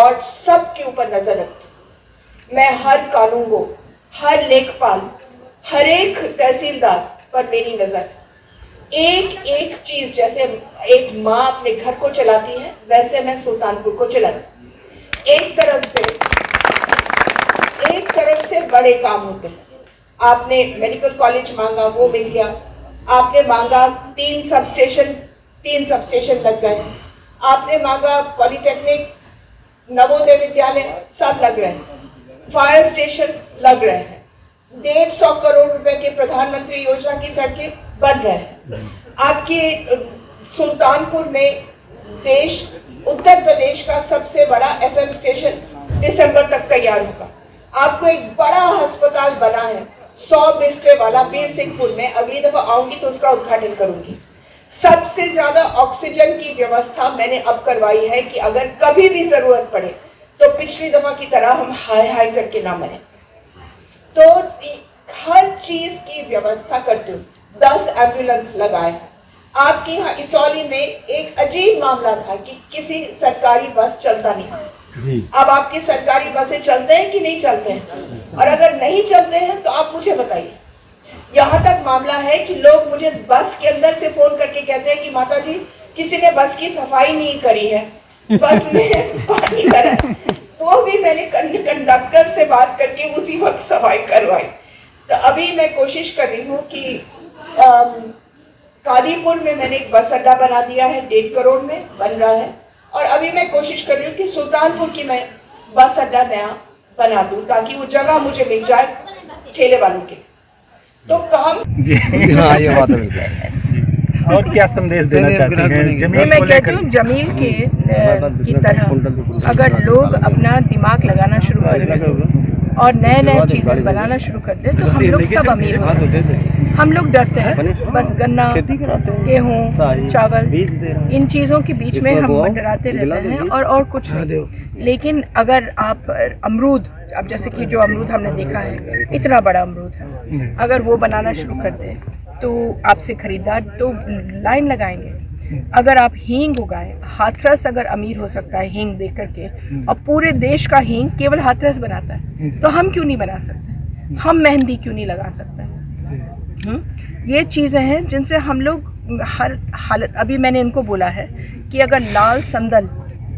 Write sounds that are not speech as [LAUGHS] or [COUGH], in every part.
और सबके ऊपर नज़र रखती। मैं हर कानून को, हर लेखपाल, हर एक तहसीलदार पर मेरी नज़र। एक एक चीज़ जैसे एक माँ अपने घर को चलाती है, वैसे मैं सुल्तानपुर को चलाती एक तरफ़ से, एक तरफ़ से बड़े काम होते हैं। आपने मेडिकल कॉलेज मांगा, वो मिल गया। आपने मांगा तीन सब स्टेशन तीन सब स्टेशन लग गए। आपने मांगा पॉलिटेक्निक नवोदय विद्यालय सब लग रहे हैं। फायर स्टेशन लग रहे हैं। डेढ़ सौ करोड़ रुपए के प्रधानमंत्री योजना की सड़कें बन रहे हैं। आपके सुल्तानपुर में देश, उत्तर प्रदेश का सबसे बड़ा एफएम स्टेशन दिसंबर तक तैयार होगा। आपको एक बड़ा अस्पताल बना है, सौ बिस्तर वाला बीर सिंहपुर में। अगली दफ़ा आऊँगी तो उसका उद्घाटन करूँगी। सबसे ज़्यादा ऑक्सीजन की व्यवस्था मैंने अब करवाई है कि अगर कभी भी ज़रूरत पड़े तो पिछली दफ़ा की तरह हम हाय हाय करके ना मरे। तो हर चीज़ की व्यवस्था करते हुए दस एंबुलेंस लगाए। आपके यहाँ इसौली में एक अजीब मामला था कि किसी सरकारी बस चलता नहीं। जी। अब आपकी सरकारी बसें चलते हैं कि नहीं चलते हैं? और अगर नहीं चलते हैं तो आप मुझे बताइए। यहाँ तक मामला है कि लोग मुझे बस के अंदर से फ़ोन करके कहते हैं कि माता जी किसी ने बस की सफ़ाई नहीं करी है। बस में [LAUGHS] पानी भरा। वो भी मैंने कंडक्टर से बात करके उसी वक्त सफ़ाई करवाई। तो अभी मैं कोशिश कर रही हूँ कि कादीपुर में मैंने एक बस अड्डा बना दिया है, डेढ़ करोड़ में बन रहा है। और अभी मैं कोशिश कर रही हूँ कि सुल्तानपुर की मैं बस अड्डा नया बना दूँ, ताकि वो जगह मुझे मिल जाए, ठेले वालों के तो काम जी। हाँ ये बात है। बिल्कुल और क्या संदेश देना चाहते हैं? ज़मीन मैं कहती हूँ जमील के की तरह अगर लोग अपना दिमाग लगाना शुरू कर दें और नए नए चीज़ें बनाना शुरू कर दें तो हम लोग सब अमीर हो हैं हम लोग डरते हैं। बस गन्ना हैं। गेहूँ चावल बीज दे रहे हैं। इन चीज़ों के बीच में हम मंडराते रहते हैं और और कुछ नहीं। लेकिन अगर आप अमरूद अब जैसे कि जो अमरूद हमने देखा है इतना बड़ा अमरूद है। अगर वो बनाना शुरू कर दें तो आपसे खरीदार तो लाइन लगाएँगे। अगर आप हींग उगाएँ हाथरस अगर अमीर हो सकता है हींग देख करके और पूरे देश का हींग केवल हाथरस बनाता है तो हम क्यों नहीं बना सकते? हम मेहंदी क्यों नहीं लगा सकते? हम्म? ये चीज़ें हैं जिनसे हम लोग हर हालत अभी मैंने इनको बोला है कि अगर लाल संदल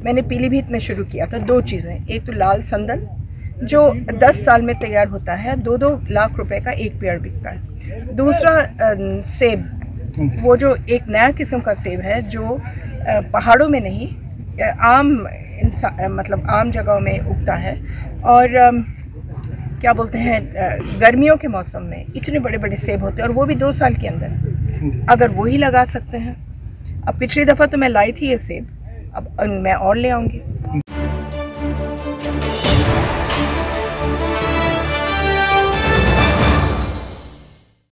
मैंने पीलीभीत में शुरू किया था दो चीज़ें। एक तो लाल संदल जो 10 साल में तैयार होता है दो दो लाख रुपए का एक पेड़ बिकता है। दूसरा सेब वो जो एक नया किस्म का सेब है जो पहाड़ों में नहीं आम इंसा अ, मतलब आम जगहों में उगता है। और क्या बोलते हैं गर्मियों के मौसम में इतने बड़े बड़े सेब होते हैं और वो भी दो साल के अंदर। अगर वो ही लगा सकते हैं। अब पिछली दफ़ा तो मैं लाई थी ये सेब, अब मैं और ले आऊँगी।